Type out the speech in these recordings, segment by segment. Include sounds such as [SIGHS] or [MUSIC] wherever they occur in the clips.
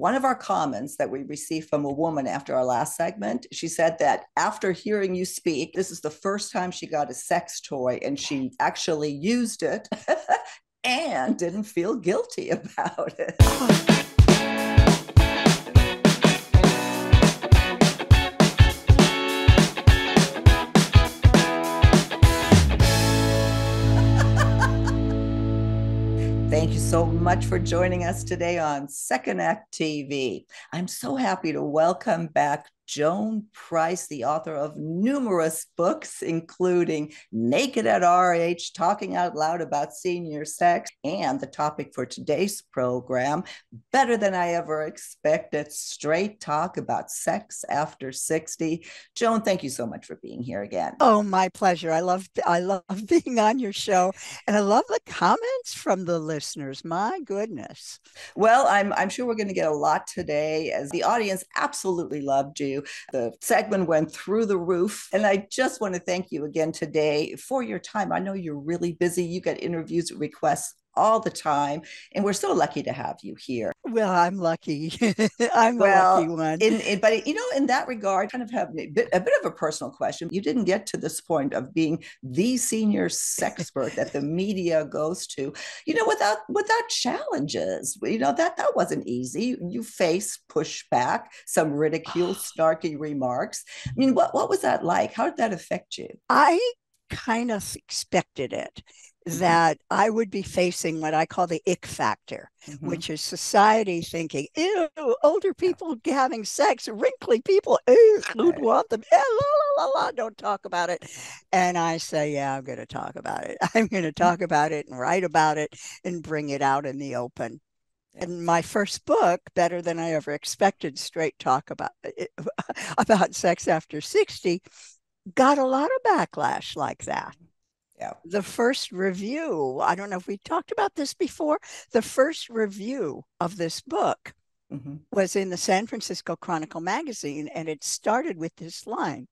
one of our comments that we received from a woman after our last segment, she said that after hearing you speak, this is the first time she got a sex toy and she actually used it [LAUGHS] and didn't feel guilty [LAUGHS] about it. So much for joining us today on Second Act TV. I'm so happy to welcome back Joan Price, the author of numerous books, including Naked at Our Age, Talking Out Loud About Senior Sex, and the topic for today's program, Better Than I Ever Expected, Straight Talk About Sex After 60. Joan, thank you so much for being here again. Oh, my pleasure. I love I love [LAUGHS] being on your show and I love the comments from the listeners. My goodness. Well, I'm I'm sure we're going to get a lot today as the audience absolutely loved you. The segment went through the roof. And I just want to thank you again today for your time. I know you're really busy. You get interviews requests all the time. And we're so lucky to have you here. Well, I'm lucky. [LAUGHS] I'm well, a lucky one. In, in, but, you know, in that regard, kind of have a bit, a bit of a personal question. You didn't get to this point of being the senior sex expert that the [LAUGHS] media goes to, you know, without without challenges. You know, that that wasn't easy. You face pushback, some ridicule, [SIGHS] snarky remarks. I mean, what, what was that like? How did that affect you? I kind of expected it Mm-hmm. that I would be facing what I call the ick factor, mm-hmm. which is society thinking, ew, older people having sex, wrinkly people, ew, who'd want them? Eh, la, la, la, la, don't talk about it. And I say, yeah, I'm going to talk about it. [LAUGHS] I'm going to mm-hmm. talk about it and write about it and bring it out in the open. And my first book, Better Than I Ever Expected, straight talk about, [LAUGHS] about sex after 60, got a lot of backlash like that. Yeah. The first review, I don't know if we talked about this before. The first review of this book mm-hmm. was in the San Francisco Chronicle magazine, and it started with this line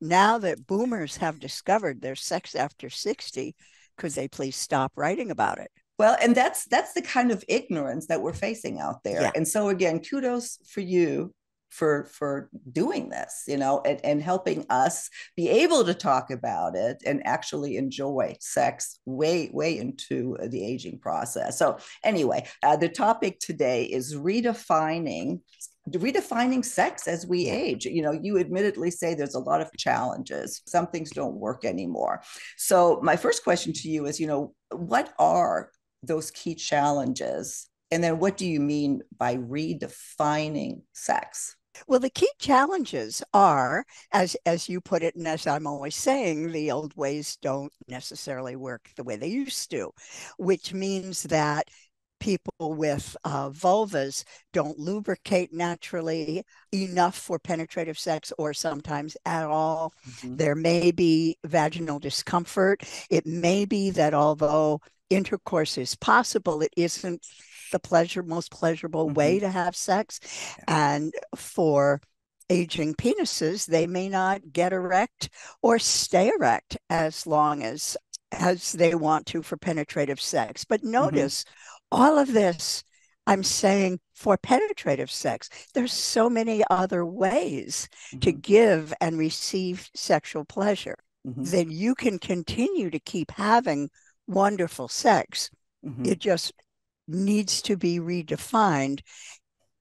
Now that boomers have discovered their sex after 60, could they please stop writing about it? Well, and that's that's the kind of ignorance that we're facing out there. Yeah. And so again, kudos for you for for doing this you know and, and helping us be able to talk about it and actually enjoy sex way way into the aging process. So anyway uh, the topic today is redefining redefining sex as we age. You know you admittedly say there's a lot of challenges. Some things don't work anymore. So my first question to you is you know what are those key challenges? And then what do you mean by redefining sex well, the key challenges are, as as you put it, and as I'm always saying, the old ways don't necessarily work the way they used to, which means that people with uh, vulvas don't lubricate naturally enough for penetrative sex or sometimes at all. Mm-hmm. There may be vaginal discomfort. It may be that although intercourse is possible, it isn't the pleasure most pleasurable mm-hmm. way to have sex and for aging penises they may not get erect or stay erect as long as as they want to for penetrative sex but mm-hmm. notice mm-hmm. all of this i'm saying for penetrative sex there's so many other ways mm-hmm. to give and receive sexual pleasure mm-hmm. then you can continue to keep having wonderful sex. Mm-hmm. it just needs to be redefined.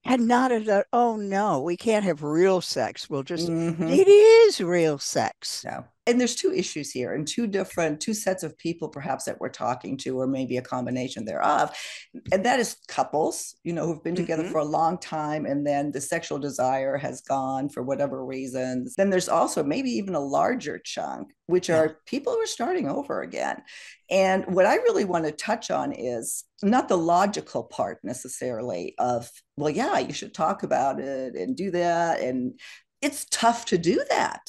And not as a oh no we can't have real sex. We'll just mm-hmm. it is real sex. Yeah and there's two issues here and two different two sets of people perhaps that we're talking to or maybe a combination thereof and that is couples you know who've been together mm-hmm. for a long time and then the sexual desire has gone for whatever reasons then there's also maybe even a larger chunk which yeah. are people who are starting over again and what i really want to touch on is not the logical part necessarily of well yeah you should talk about it and do that and it's tough to do that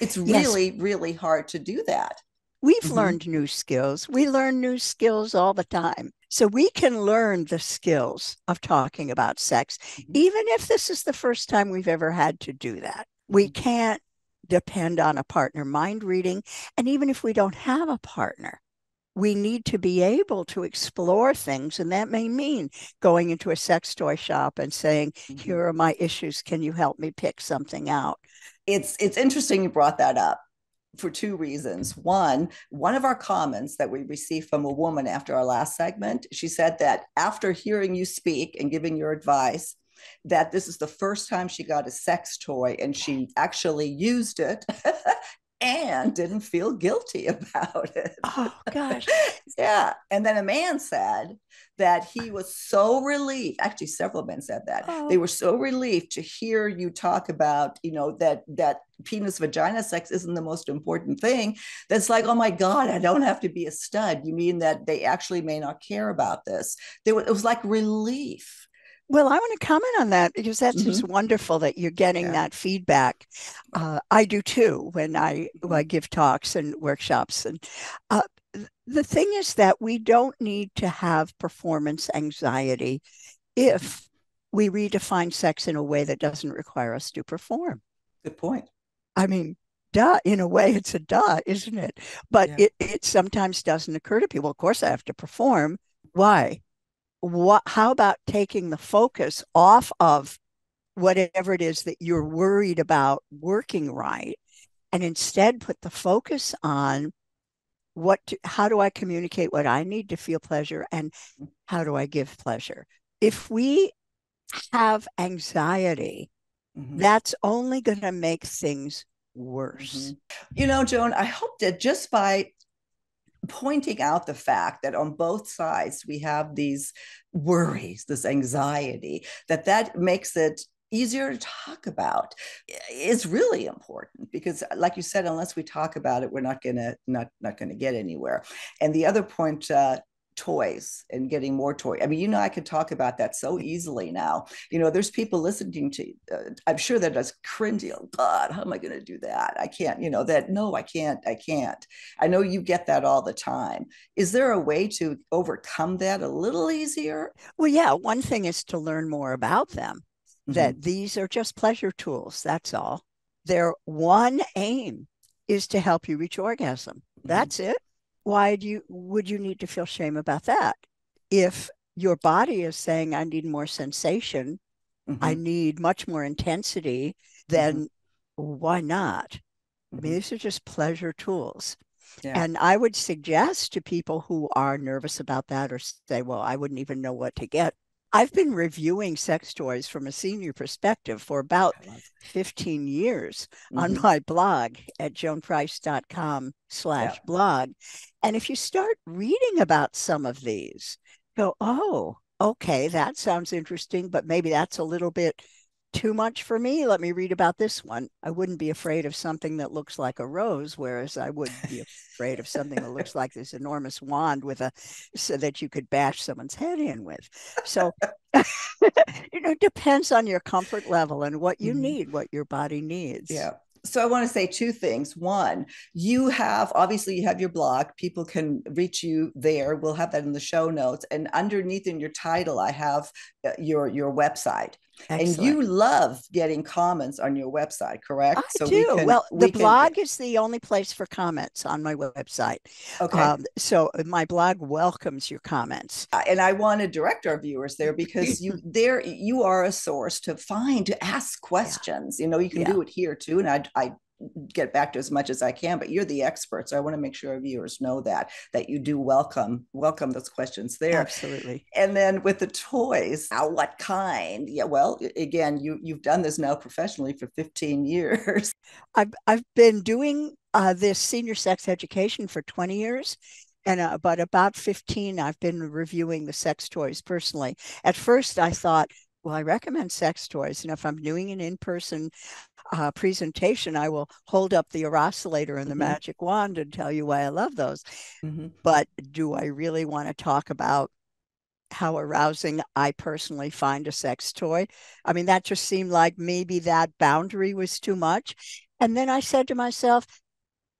it's really, yes. really hard to do that. We've mm-hmm. learned new skills. We learn new skills all the time. So we can learn the skills of talking about sex, mm-hmm. even if this is the first time we've ever had to do that. We mm-hmm. can't depend on a partner mind reading. And even if we don't have a partner, we need to be able to explore things. And that may mean going into a sex toy shop and saying, mm-hmm. here are my issues. Can you help me pick something out? It's it's interesting you brought that up for two reasons. One, one of our comments that we received from a woman after our last segment, she said that after hearing you speak and giving your advice, that this is the first time she got a sex toy and she actually used it [LAUGHS] and didn't feel guilty [LAUGHS] about it. Oh, gosh. [LAUGHS] yeah. And then a man said that he was so relieved. Actually, several men said that. Oh. They were so relieved to hear you talk about, you know, that that penis vagina sex isn't the most important thing. That's like, oh my God, I don't have to be a stud. You mean that they actually may not care about this? They, it was like relief well, I want to comment on that because that's mm-hmm. just wonderful that you're getting yeah. that feedback. Uh, I do too when I, when I mm-hmm. give talks and workshops. And uh, the thing is that we don't need to have performance anxiety if we redefine sex in a way that doesn't require us to perform. Good point. I mean, duh, in a way, it's a duh, isn't it? But yeah. it, it sometimes doesn't occur to people. Of course, I have to perform. Why? What how about taking the focus off of whatever it is that you're worried about working right and instead put the focus on what to, how do i communicate what i need to feel pleasure and how do i give pleasure if we have anxiety mm-hmm. that's only going to make things worse mm-hmm. you know joan i hope that just by pointing out the fact that on both sides we have these worries this anxiety that that makes it easier to talk about. Is really important because like you said unless we talk about it we're not to not not to get anywhere. And the other point uh, toys and getting more toys. I mean, you know, I could talk about that so easily now. You know, there's people listening to, uh, I'm sure that does cringy. Oh God, how am I going to do that? I can't, you know, that, no, I can't, I can't. I know you get that all the time. Is there a way to overcome that a little easier? Well, yeah. One thing is to learn more about them, mm-hmm. that these are just pleasure tools. That's all. Their one aim is to help you reach orgasm. Mm-hmm. That's it why do you would you need to feel shame about that if your body is saying i need more sensation mm-hmm. i need much more intensity then mm-hmm. why not mm-hmm. i mean mm-hmm. these are just pleasure tools yeah. and i would suggest to people who are nervous about that or say well i wouldn't even know what to get I've been reviewing sex toys from a senior perspective for about 15 years mm-hmm. on my blog at joanprice.com slash blog. And if you start reading about some of these, go, oh, okay, that sounds interesting, but maybe that's a little bit too much for me. Let me read about this one. I wouldn't be afraid of something that looks like a rose, whereas I would be afraid of something that looks like this enormous wand with a so that you could bash someone's head in with. So [LAUGHS] you know, it depends on your comfort level and what you mm-hmm. need, what your body needs. Yeah so I want to say two things. One, you have obviously you have your blog. People can reach you there. We'll have that in the show notes. And underneath in your title, I have uh, your your website. Excellent. And you love getting comments on your website, correct? I so do. We can, well, we the can... blog is the only place for comments on my website. Okay. Um, so uh, my blog welcomes your comments. And I want to direct our viewers there because you [LAUGHS] there you are a source to find to ask questions. Yeah. You know, you can yeah. do it here too. And I I get back to as much as I can, but you're the expert. So I want to make sure our viewers know that, that you do welcome, welcome those questions there. Absolutely. And then with the toys, now what kind? Yeah, well, again, you, you've done this now professionally for 15 years. [LAUGHS] I've, I've been doing uh, this senior sex education for 20 years. And uh, but about 15, I've been reviewing the sex toys personally. At first, I thought, well, I recommend sex toys. And if I'm doing an in person uh, presentation, I will hold up the oscillator and the mm-hmm. magic wand and tell you why I love those. Mm-hmm. But do I really want to talk about how arousing I personally find a sex toy? I mean, that just seemed like maybe that boundary was too much. And then I said to myself,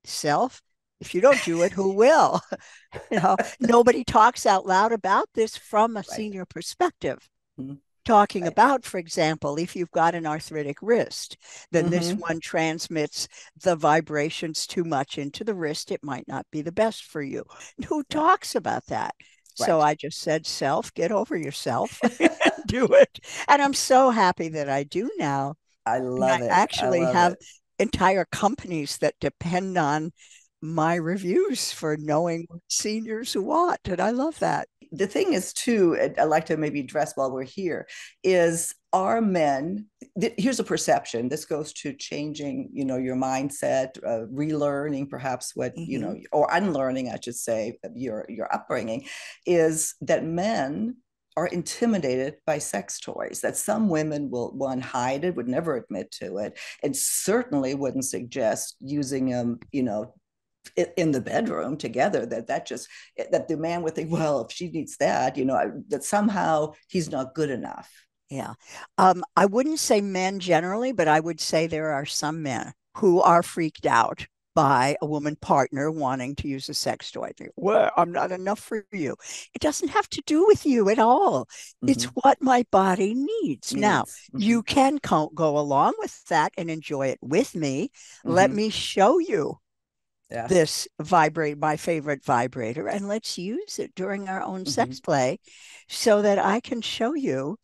self, if you don't do it, who [LAUGHS] will? [LAUGHS] you know, [LAUGHS] nobody talks out loud about this from a right. senior perspective. Mm-hmm. Talking right. about, for example, if you've got an arthritic wrist, then mm-hmm. this one transmits the vibrations too much into the wrist. It might not be the best for you. Who talks about that? Right. So I just said, self, get over yourself, [LAUGHS] [LAUGHS] do it. And I'm so happy that I do now. I love I it. Actually, love have it. entire companies that depend on my reviews for knowing seniors who want. And I love that. The thing is, too, I'd like to maybe address while we're here is are men here's a perception this goes to changing you know your mindset uh, relearning perhaps what mm-hmm. you know mm-hmm. or unlearning i should say your your upbringing is that men are intimidated by sex toys that some women will one hide it would never admit to it and certainly wouldn't suggest using them you know in the bedroom together that that just that the man would think well if she needs that you know that somehow he's not good enough yeah um, i wouldn't say men generally but i would say there are some men who are freaked out by a woman partner wanting to use a sex toy. Think, well, I'm not enough for you. It doesn't have to do with you at all. Mm-hmm. It's what my body needs. Now, mm-hmm. you can co- go along with that and enjoy it with me. Mm-hmm. Let me show you yeah. this vibrate my favorite vibrator and let's use it during our own mm-hmm. sex play so that I can show you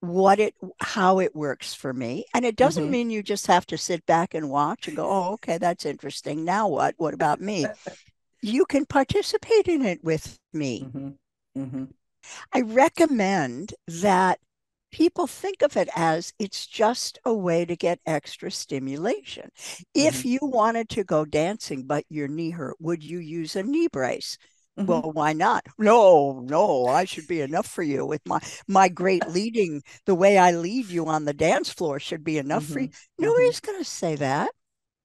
what it how it works for me and it doesn't mm-hmm. mean you just have to sit back and watch and go oh okay that's interesting now what what about me you can participate in it with me mm-hmm. Mm-hmm. i recommend that people think of it as it's just a way to get extra stimulation. Mm-hmm. If you wanted to go dancing, but your knee hurt, would you use a knee brace? Mm-hmm. Well, why not? No, no, I should be enough for you with my my great leading. The way I lead you on the dance floor should be enough mm-hmm. for you. Mm-hmm. Nobody's going to say that.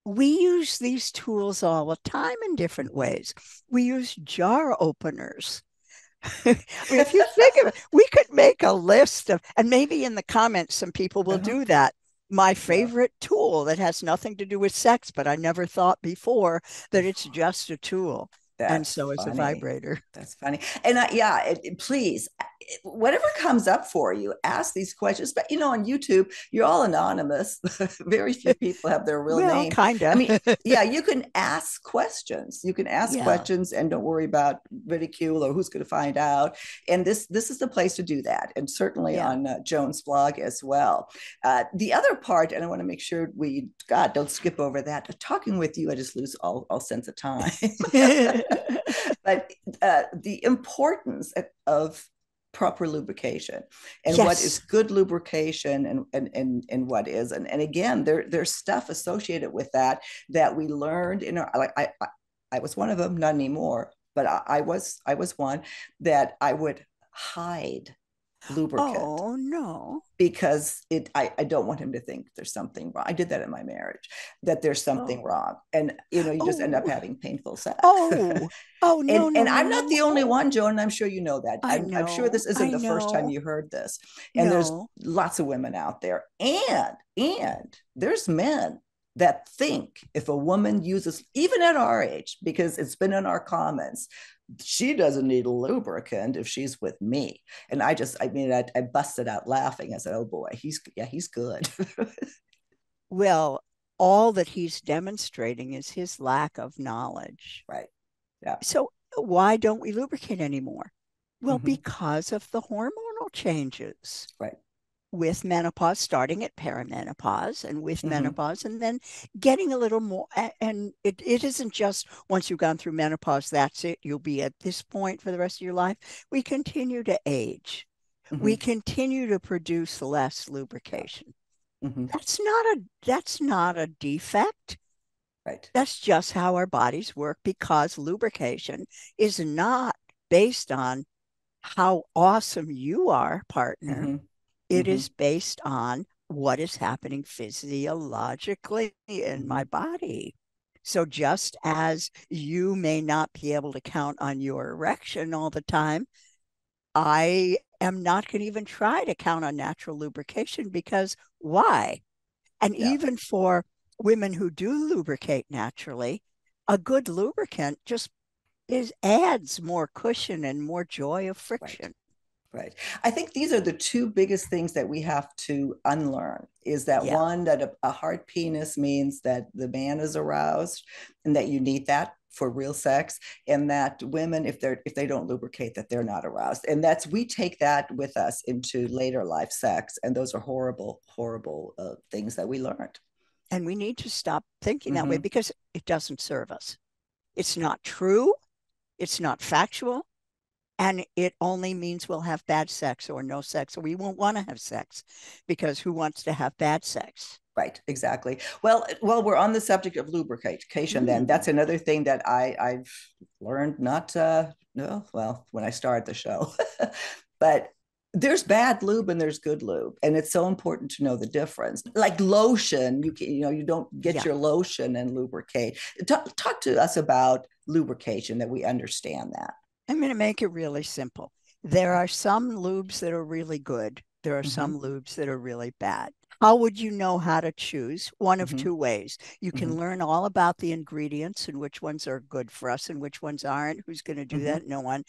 We use these tools all the time in different ways. We use jar openers if you think of it, we could make a list of, and maybe in the comments, some people will uh-huh. do that. My favorite yeah. tool that has nothing to do with sex, but I never thought before that it's just a tool. That's and so it's a vibrator. That's funny. And uh, yeah, it, please, whatever comes up for you, ask these questions. But you know, on YouTube, you're all anonymous. [LAUGHS] Very few [LAUGHS] people have their real well, name. Kind of. I mean, [LAUGHS] yeah, you can ask questions. You can ask yeah. questions and don't worry about ridicule or who's going to find out. And this this is the place to do that. And certainly yeah. on uh, Joan's blog as well. Uh, the other part, and I want to make sure we, God, don't skip over that. Talking with you, I just lose all, all sense of time. but uh, the importance of proper lubrication and yes. what is good lubrication and and and, and what is and, and again there there's stuff associated with that that we learned in our like I I, I was one of them not anymore but I, I was I was one that I would hide lubricant. Oh no. Because it I, I don't want him to think there's something wrong. I did that in my marriage, that there's something oh. wrong. And you know, you just oh. end up oh. having painful sex. Oh, oh [LAUGHS] no. and, no, and no, I'm no, not the only one, Joan, and I'm sure you know that. I. I'm sure this isn't I the know. first time you heard this. And there's lots of women out there. And and there's men that think if a woman uses, even at our age, because it's been in our comments, she doesn't need a lubricant if she's with me. And I just, I mean, I, I busted out laughing. I said, oh boy, he's, yeah, he's good. [LAUGHS] well, all that he's demonstrating is his lack of knowledge. Right. Yeah. So why don't we lubricate anymore? Well, mm-hmm. because of the hormonal changes. Right with menopause, starting at perimenopause and with mm-hmm. menopause, and then getting a little more. And it, it isn't just once you've gone through menopause, that's it. You'll be at this point for the rest of your life. We continue to age, mm-hmm. we continue to produce less lubrication. Mm-hmm. That's not a that's not a defect. Right. That's just how our bodies work because lubrication is not based on how awesome you are, partner. It mm-hmm. is based on what is happening physiologically in my body. So, just as you may not be able to count on your erection all the time, I am not going to even try to count on natural lubrication because why? And yeah. even for women who do lubricate naturally, a good lubricant just is adds more cushion and more joy of friction. Right. Right. I think these are the two biggest things that we have to unlearn is that yeah. one, that a, a, hard penis means that the man is aroused and that you need that for real sex and that women if they're if they don't lubricate that they're not aroused and that's we take that with us into later life sex and those are horrible horrible uh, things that we learned and we need to stop thinking mm-hmm. that way mm-hmm. because it doesn't serve us it's not true it's not factual and it only means we'll have bad sex or no sex or we won't want to have sex because who wants to have bad sex? Right exactly. Well well we're on the subject of lubrication mm-hmm. then that's another thing that i i've learned not uh no well when i started the show. [LAUGHS] But there's bad lube and there's good lube and it's so important to know the difference. Like lotion you can you know you don't get yeah. your lotion and lubricate. Talk, talk to us about lubrication that we understand that I'm going to make it really simple. There are some lubes that are really good. There are mm-hmm. some lubes that are really bad. How would you know how to choose? One of mm-hmm. two ways. You can mm-hmm. learn all about the ingredients and which ones are good for us and which ones aren't. Who's going to do mm-hmm. that? No one.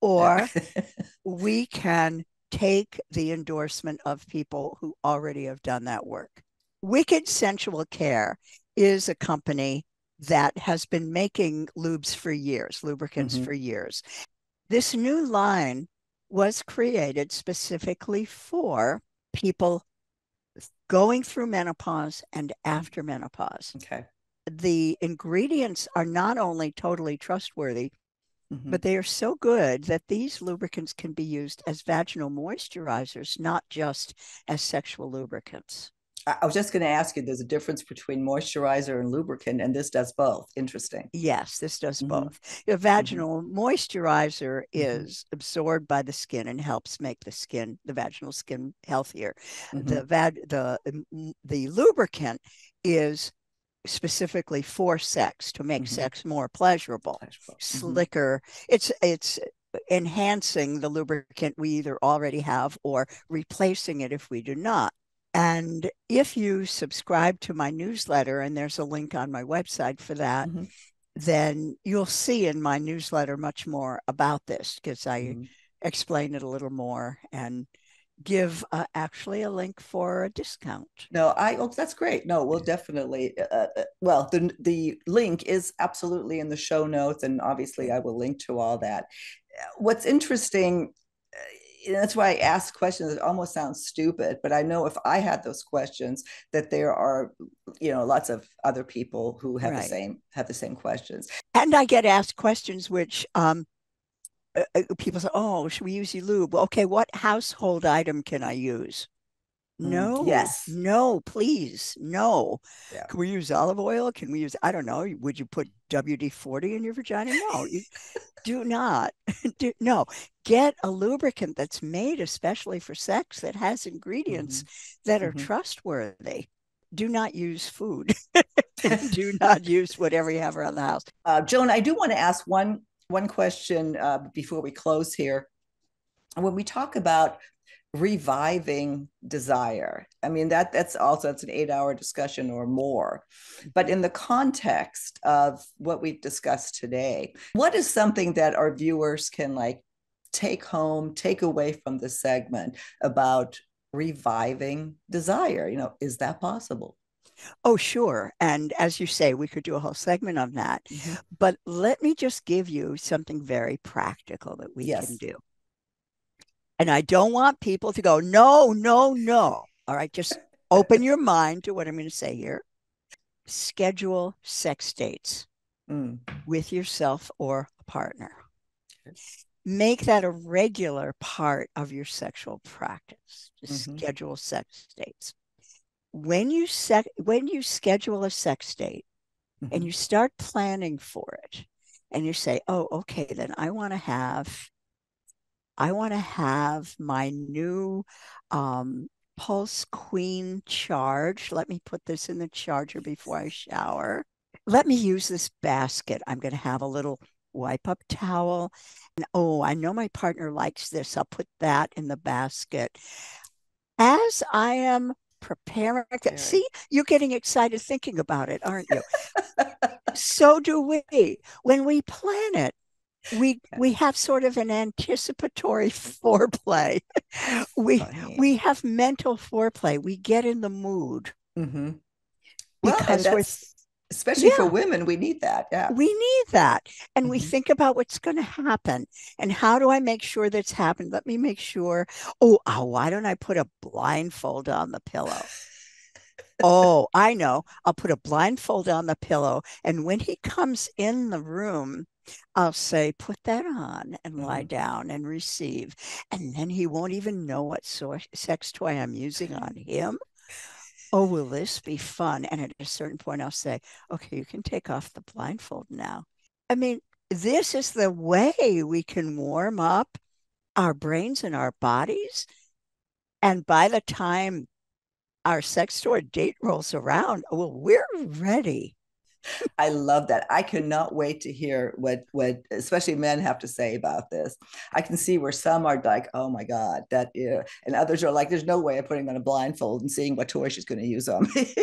Or [LAUGHS] we can take the endorsement of people who already have done that work. Wicked Sensual Care is a company that has been making lubes for years, lubricants mm-hmm. for years. This new line was created specifically for people going through menopause and after menopause. Okay. The ingredients are not only totally trustworthy, mm-hmm. but they are so good that these lubricants can be used as vaginal moisturizers, not just as sexual lubricants. I was just going to ask you, there's a difference between moisturizer and lubricant, and this does both. Interesting. Yes, this does mm-hmm. both. Your mm-hmm. vaginal mm-hmm. moisturizer is mm-hmm. absorbed by the skin and helps make the skin, the vaginal skin, healthier. The mm-hmm. the um, the lubricant is specifically for sex to make mm-hmm. sex more pleasurable, pleasurable. slicker. It's it's enhancing the lubricant we either already have or replacing it if we do not. And if you subscribe to my newsletter, and there's a link on my website for that, mm-hmm. then you'll see in my newsletter much more about this because I mm-hmm. explain it a little more and give uh, actually a link for a discount. No, I oh that's great. No, we'll definitely. Uh, uh, uh, well, the the link is absolutely in the show notes, and obviously I will link to all that. What's interesting that's why I ask questions. It almost sounds stupid, but I know if I had those questions, that there are, you know, lots of other people who have right. the same have the same questions. And I get asked questions which um, uh, uh people say, "Oh, should we use lube?" Okay, what household item can I use? Mm, no. Yes. No, please. No. Yeah. Can we use olive oil? Can we use, I don't know, would you put WD 40 in your vagina? No, you [LAUGHS] do not. [LAUGHS] do, no. Get a lubricant that's made especially for sex that has ingredients mm-hmm. that are mm-hmm. trustworthy. Do not use food. [LAUGHS] do not use whatever you have around the house. Uh, Joan, I do want to ask one one question uh, before we close here. When we talk about reviving desire i mean that that's also that's an eight hour discussion or more but in the context of what we've discussed today what is something that our viewers can like take home take away from the segment about reviving desire you know is that possible Oh, sure. And as you say, we could do a whole segment on that. Mm-hmm. But let me just give you something very practical that we yes. can do. And I don't want people to go, no, no, no. All right, just [LAUGHS] open your mind to what I'm going to say here. Schedule sex dates mm. with yourself or a partner. Make that a regular part of your sexual practice. Mm-hmm. Schedule sex dates. When you set when you schedule a sex date mm-hmm. and you start planning for it, and you say, "Oh, okay, then I want to have I want to have my new um, Pulse Queen charge. Let me put this in the charger before I shower. Let me use this basket. I'm going to have a little wipe up towel. And oh, I know my partner likes this. I'll put that in the basket. As I am preparing, see, you're getting excited thinking about it, aren't you? [LAUGHS] so do we. When we plan it, we we have sort of an anticipatory [LAUGHS] foreplay. we Funny. we have mental foreplay. We get in the mood. Mm-hmm. Because well, we're especially yeah. for women we need that yeah we need that and mm-hmm. we think about what's going to happen and how do i make sure that's happened let me make sure oh, oh why don't i put a blindfold on the pillow oh i know i'll put a blindfold on the pillow and when he comes in the room I'll say, put that on and lie mm-hmm. down and receive. And then he won't even know what so- sex toy I'm using on him. Oh, will this be fun? And at a certain point, I'll say, okay, you can take off the blindfold now. I mean, this is the way we can warm up our brains and our bodies. And by the time our sex toy date rolls around, well, we're ready. I love that. I cannot wait to hear what what especially men have to say about this. I can see where some are like, "Oh my god, that," yeah. and others are like, "There's no way of putting on a blindfold and seeing what toy she's going to use on me."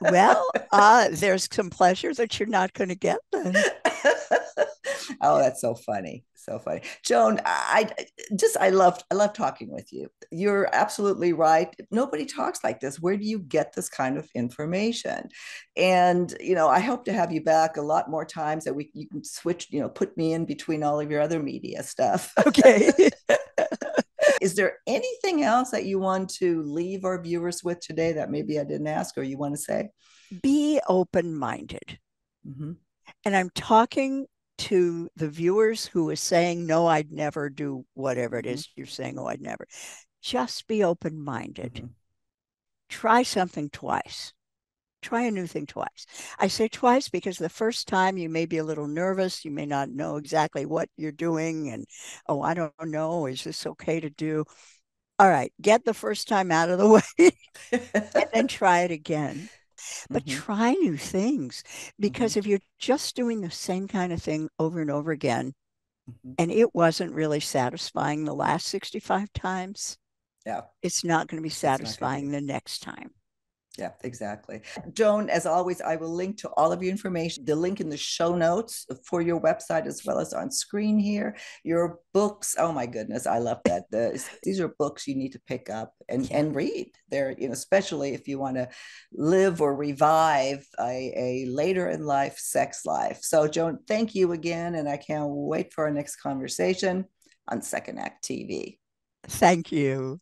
well, uh, there's some pleasure that you're not going to get then. [LAUGHS] oh, that's so funny so funny. Joan I, just i love i love talking with you. You're absolutely right. Nobody talks like this. Where do you get this kind of information? And you know i hope to have you back a lot more times that we you can switch you know put me in between all of your other media stuff. Okay. [LAUGHS] Is there anything else that you want to leave our viewers with today that maybe i didn't ask or you want to say? Be open-minded. Mm-hmm. and i'm talking to the viewers who is saying, no, I'd never do whatever it is mm-hmm. you're saying, oh, I'd never. Just be open minded. Mm-hmm. Try something twice. Try a new thing twice. I say twice because the first time you may be a little nervous. You may not know exactly what you're doing. And, oh, I don't know. Is this okay to do? All right, get the first time out of the [LAUGHS] way and then try it again but mm-hmm. try new things because mm-hmm. if you're just doing the same kind of thing over and over again mm-hmm. and it wasn't really satisfying the last 65 times yeah it's not going to be satisfying the next time yeah, exactly. Joan, as always, I will link to all of your information, the link in the show notes for your website as well as on screen here. Your books, oh my goodness, I love that. The, these are books you need to pick up and, yeah. and read. They're, you know, especially if you want to live or revive a, a later in life sex life. So, Joan, thank you again. And I can't wait for our next conversation on Second Act TV. Thank you.